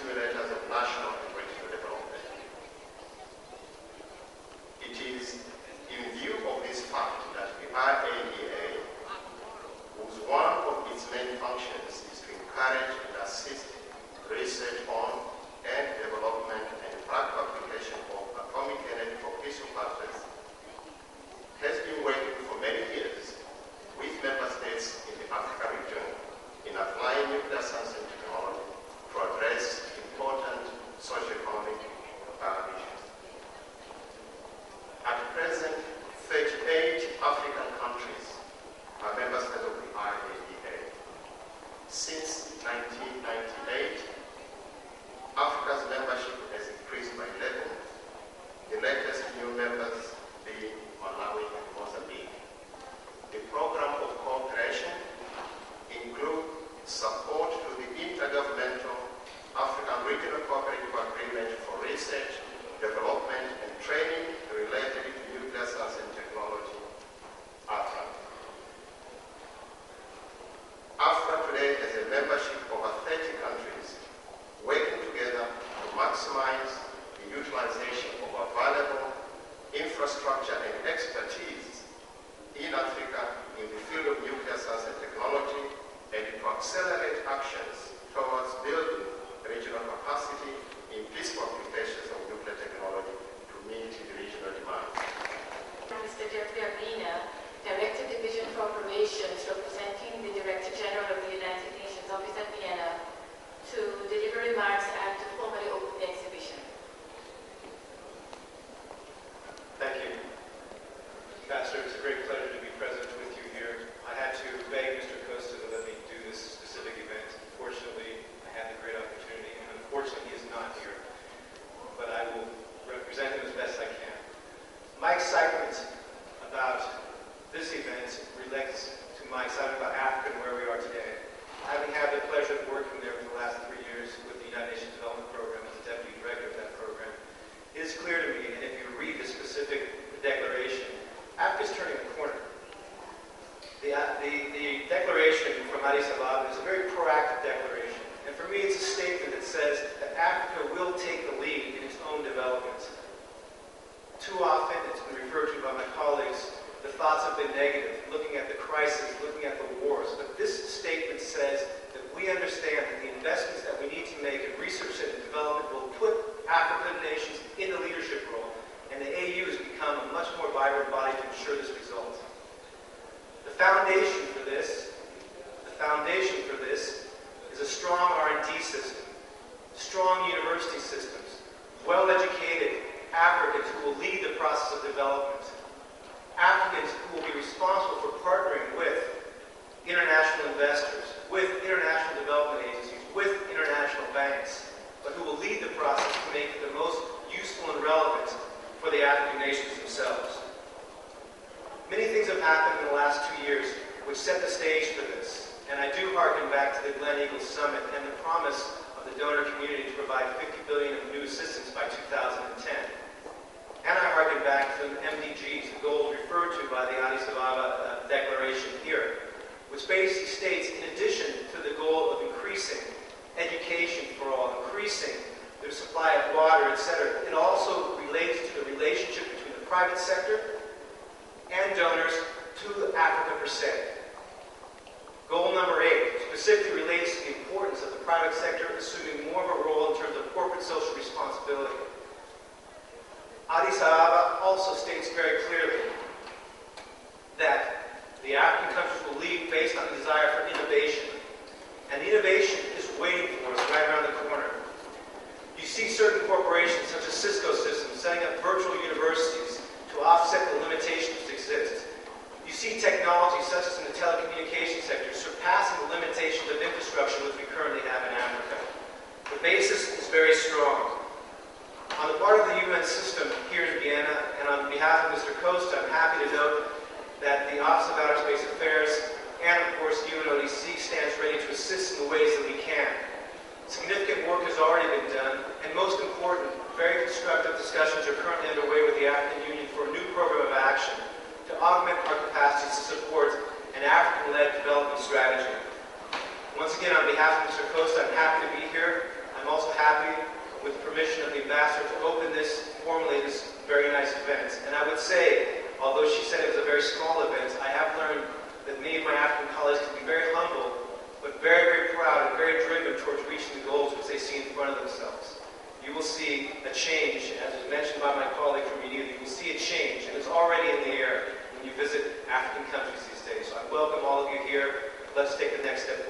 Schulleiter so remarks and to formally open the exhibition. Thank you. Ambassador, it's a great pleasure to be present with you here. I had to beg Mr. Costa to let me do this specific event. Fortunately, I had the great opportunity, and unfortunately, he is not here. But I will represent him as best I can. My excitement about this event relates to my excitement about Africa and where we are today. Having had the pleasure of working there for the last three years with the United Nations Development Program as the deputy director of that program, it is clear to me, and if you read the specific declaration, Africa is turning a corner. The, uh, the, the declaration from Addis Ababa is a very proactive declaration. And for me, it's a statement that says that Africa will take the lead in its own development. Too often, it's been referred to by my colleagues, the thoughts have been negative, looking at the crisis, looking at the wars. But this statement says that we understand that the investments that we need to make in research and development will put African nations in the leadership role, and the AU has become a much more vibrant body to ensure this result. The foundation for this, the foundation for this is a strong R&D system, strong university systems, well-educated Africans who will lead the process of development, Africans who will be responsible for partnering with international investors, with international development agencies, with international banks, but who will lead the process to make it the most useful and relevant for the African nations themselves. Many things have happened in the last two years which set the stage for this, and I do harken back to the Gleneagles Summit and the promise of the donor community to provide 50 billion of new assistance by 2010. And I harken back to the MDGs, the goals referred to by the Addis Ababa uh, Declaration here, which basically states, in addition to the goal of increasing education for all, increasing the supply of water, etc., it also relates to the relationship between the private sector and donors to Africa per se. Goal number eight specifically relates to the importance of the private sector assuming more of a role in terms of corporate social responsibility. Addis Ababa also states very clearly that the African countries will lead based on the desire for innovation. And the innovation is waiting for us right around the corner. You see certain corporations basis is very strong. On the part of the UN system here in Vienna, and on behalf of Mr. Costa, I'm happy to note that the Office of Outer Space Affairs and, of course, UNODC stands ready to assist in the ways that we can. Significant work has already been done, and most important, very constructive discussions are currently underway with the African Union for a new program of action to augment our capacities to support an African-led development strategy. Once again, on behalf of Mr. Costa, I'm happy to be here. I'm also happy, with permission of the ambassador, to open this formally this very nice event. And I would say, although she said it was a very small event, I have learned that many of my African colleagues can be very humble, but very, very proud and very driven towards reaching the goals which they see in front of themselves. You will see a change, as was mentioned by my colleague from UNIDO, you will see a change, and it's already in the air when you visit African countries these days. So I welcome all of you here. Let's take the next step.